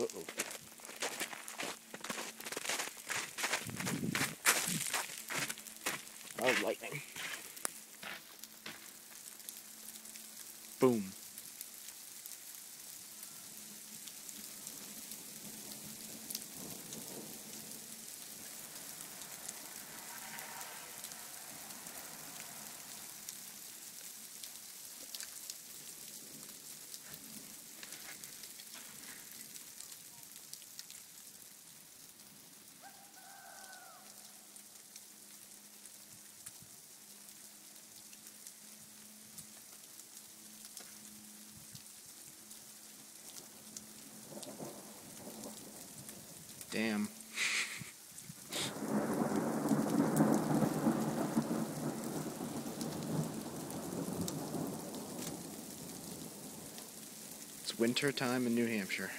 uh oh. That was lightning. Boom. Winter time in New Hampshire.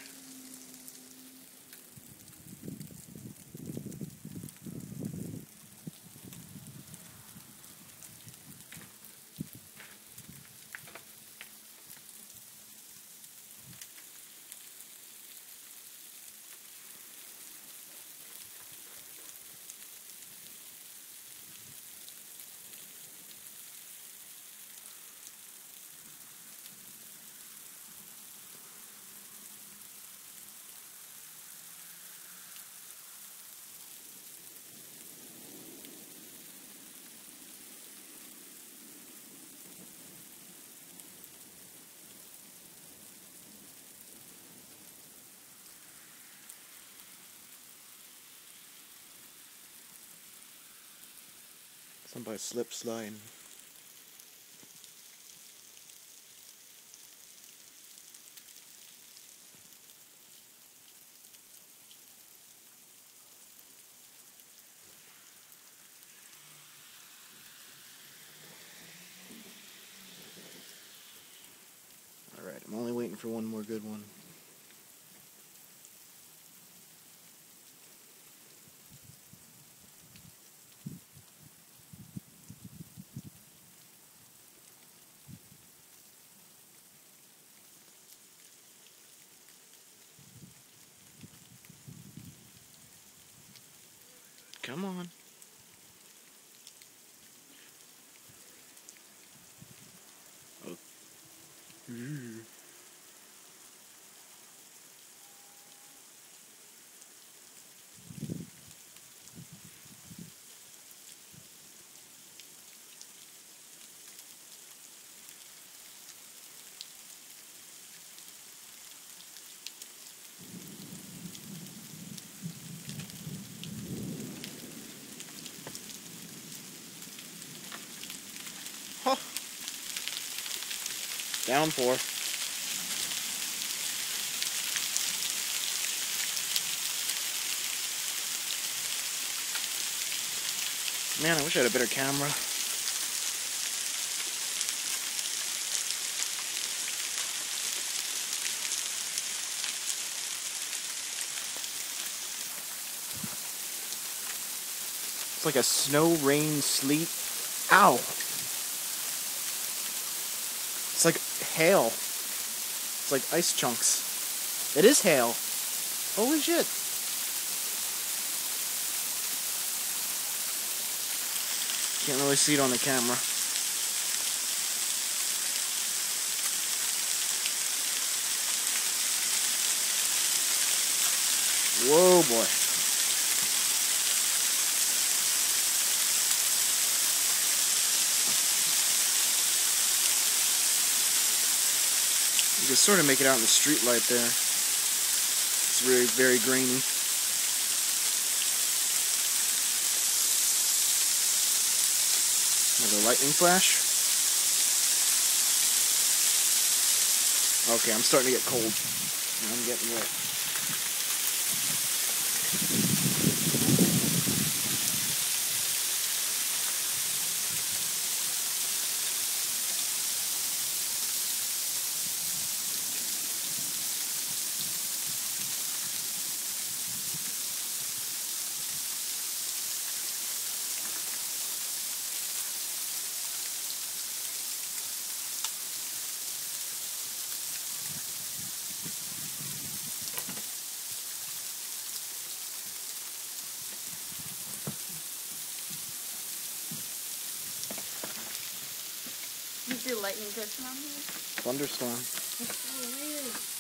Somebody slip sliding. Alright, I'm only waiting for one more good one. Come on. Oh. Ooh. Down four. Man, I wish I had a better camera. It's like a snow, rain, sleet. Ow! It's like hail. It's like ice chunks. It is hail. Holy shit. Can't really see it on the camera. Whoa, boy. You can sort of make it out in the street light there. It's very, very grainy. Another lightning flash. Okay, I'm starting to get cold. I'm getting wet. See lightning pitch around here? Thunderstorm. It's so weird.